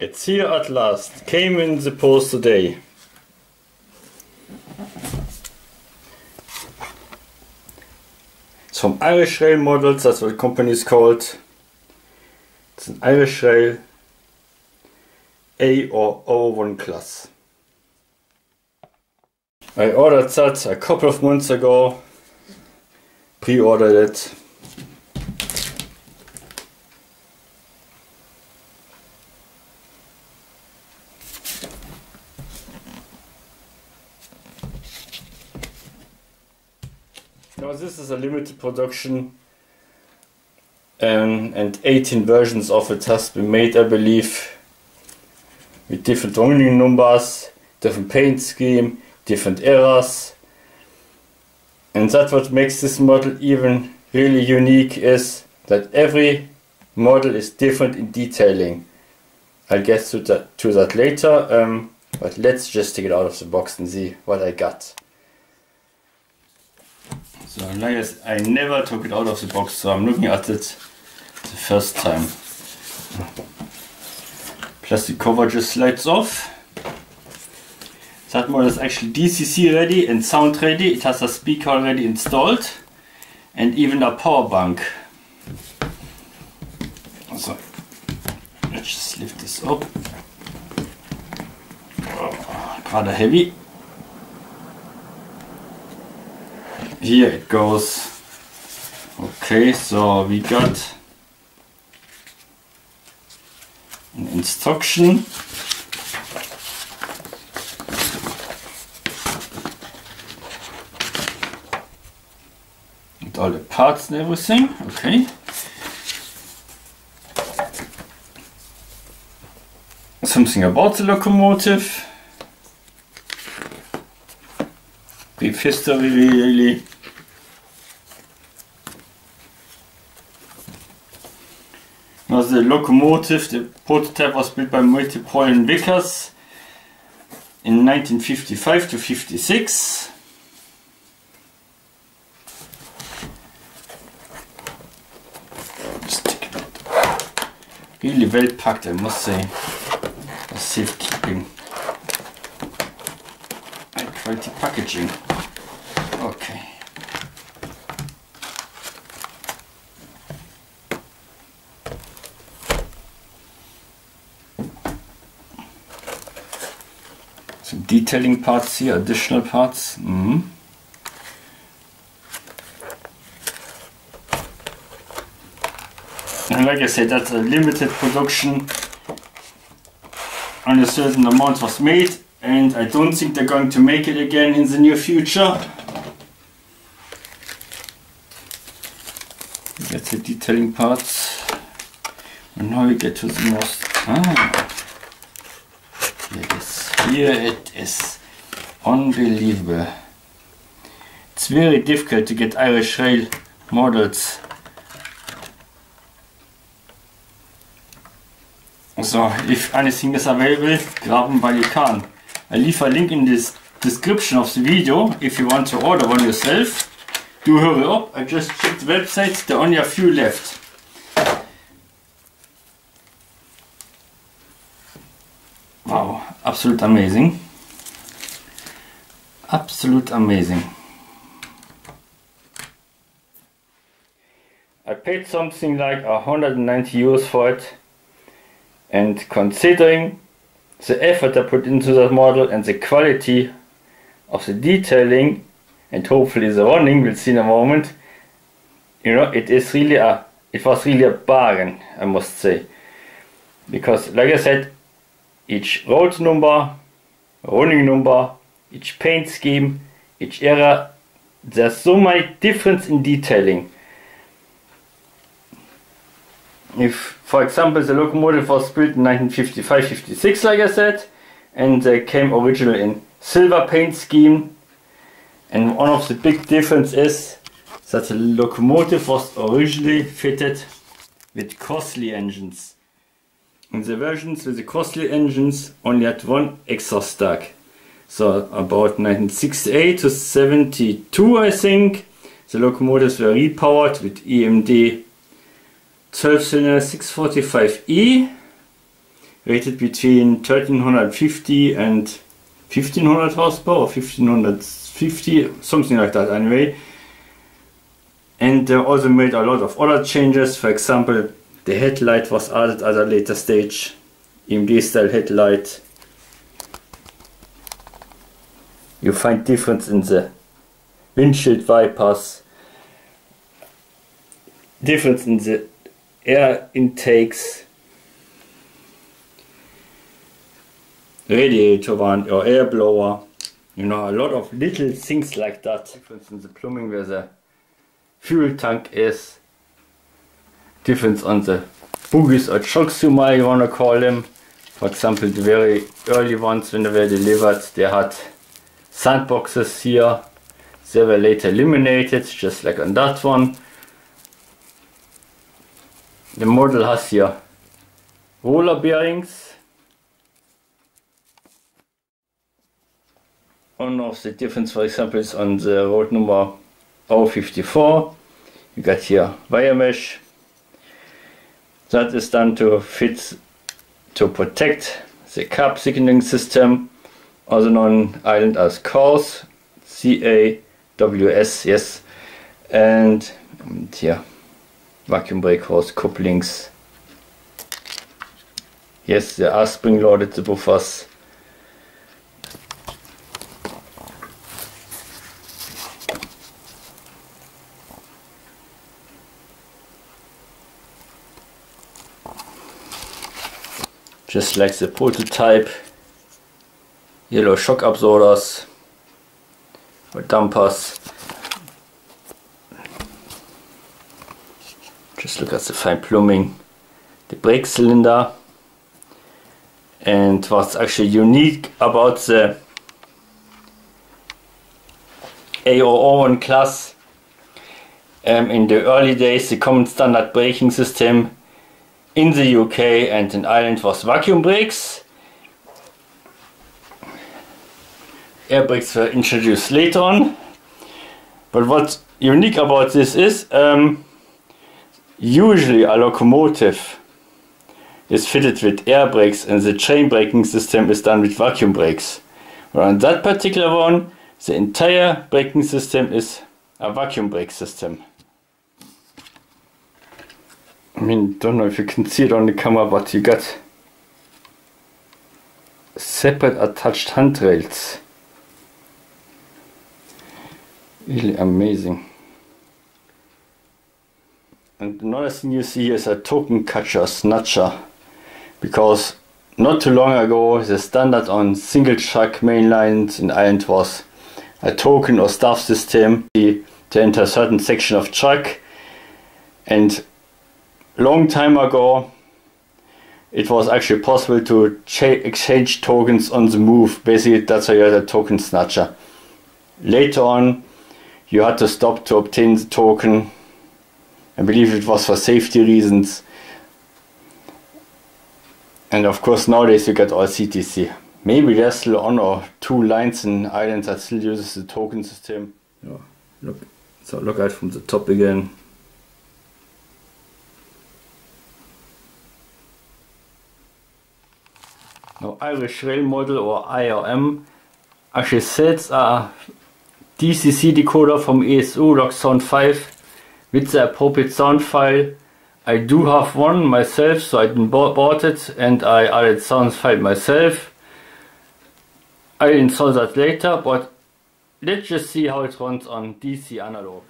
It's here at last. Came in the post today. It's from Irish Rail Models, that's what the company is called. It's an Irish Rail A001 class. I ordered that a couple of months ago. Pre-ordered it. Now this a limited production um, and 18 versions of it has been made I believe with different running numbers, different paint scheme, different eras and that's what makes this model even really unique is that every model is different in detailing. I'll get to that, to that later, um, but let's just take it out of the box and see what I got. So like I, I never took it out of the box, so I'm looking at it the first time. Plastic cover just slides off. That model is actually DCC ready and sound ready. It has a speaker already installed and even a power bank. So let's just lift this up. Oh, rather heavy. Here it goes. Okay, so we got an instruction. With all the parts and everything okay. Something about the locomotive history really now the locomotive the prototype was built by Metropolitan Vickers in 1955 to 56 really well packed I must say safekeeping. And quality packaging okay some detailing parts here additional parts mm -hmm. And like I said, that's a limited production. Only a certain amount was made and I don't think they're going to make it again in the near future. That's the detailing parts. And now we get to the most... Ah. Here it is. Unbelievable. It's very difficult to get Irish Rail models So, if anything is available, grab them while you can. I leave a link in this description of the video if you want to order one yourself. Do hurry up, I just checked the website, there are only a few left. Absolute amazing. Absolute amazing. I paid something like 190 euros for it and considering the effort I put into that model and the quality of the detailing and hopefully the running, we'll see in a moment, you know, it is really a, it was really a bargain, I must say. Because, like I said, each road number, running number, each paint scheme, each era, there's so much difference in detailing. If for example the locomotive was built in 1955-56 like I said and they came original in silver paint scheme and one of the big difference is that the locomotive was originally fitted with Crossley engines and the versions with the Crossley engines only had one exhaust stack so about 1968 to 72 I think the locomotives were repowered with EMD 12 cylinder 645E rated between 1350 and 1500 horsepower or 1550 something like that anyway. And they also made a lot of other changes for example the headlight was added at a later stage. EMD style headlight you find difference in the windshield wipers. Difference in the air intakes. Radiator one or air blower. You know a lot of little things like that. Difference in the plumbing where the fuel tank is difference on the bogies or chocks you might want to call them. For example the very early ones when they were delivered they had sandboxes here. They were later eliminated just like on that one. The model has here roller bearings. One of the difference for example is on the road number 054 you got here wire mesh that is done to fit to protect the cab signaling system also known island as CAWS C-A-W-S yes. And, and here vacuum brake hose couplings. Yes they are spring loaded the buffers just like the prototype. Yellow shock absorbers or dampers. Just look at the fine plumbing the brake cylinder. And what's actually unique about the A001 class um, in the early days the common standard braking system in the UK and in Ireland was vacuum brakes. Air brakes were introduced later on. But what's unique about this is um, usually a locomotive is fitted with air brakes and the chain braking system is done with vacuum brakes. But on that particular one, the entire braking system is a vacuum brake system. I mean, don't know if you can see it on the camera, but you got separate attached handrails. Really amazing. And another thing you see is a token catcher snatcher because not too long ago the standard on single track main lines in Ireland was a token or staff system to enter a certain section of track and long time ago it was actually possible to exchange tokens on the move. Basically that's how you had a token snatcher. Later on you had to stop to obtain the token. I believe it was for safety reasons. And of course nowadays you get all CTC maybe there's still one or two lines in Ireland that still uses the token system. Yeah, look so look out from the top again Now Irish Rail Model or IRM actually sets a DCC decoder from ESU LokSound 5 with the appropriate sound file. I do have one myself so I didn't bought it and I added sound file myself. I'll install that later but let's just see how it runs on DC analog.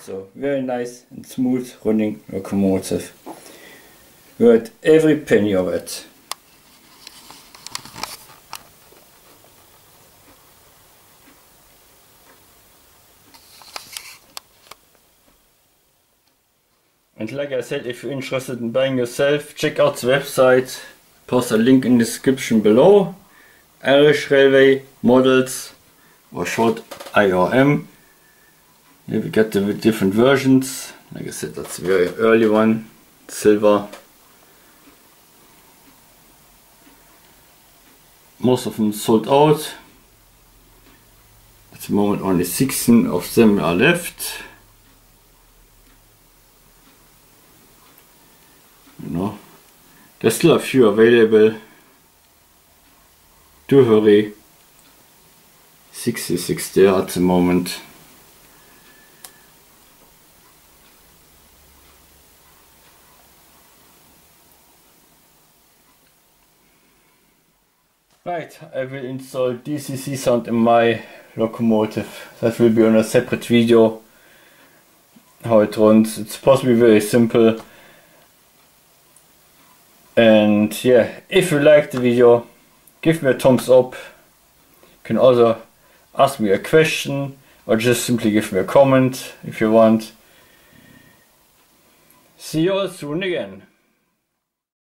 So very nice and smooth running locomotive. Worth every penny of it. And like I said, if you're interested in buying yourself, check out the website. Post a link in the description below. Irish Railway Models or short IRM. Here we got the different versions. Like I said, that's a very early one. Silver. Most of them sold out. At the moment only 16 of them are left. You know, there's still a few available. Do hurry. 66 there at the moment. Right, I will install DCC sound in my locomotive. That will be on a separate video how it runs. It's possibly very simple. And yeah, if you liked the video, give me a thumbs up. You can also ask me a question or just simply give me a comment if you want. See you all soon again.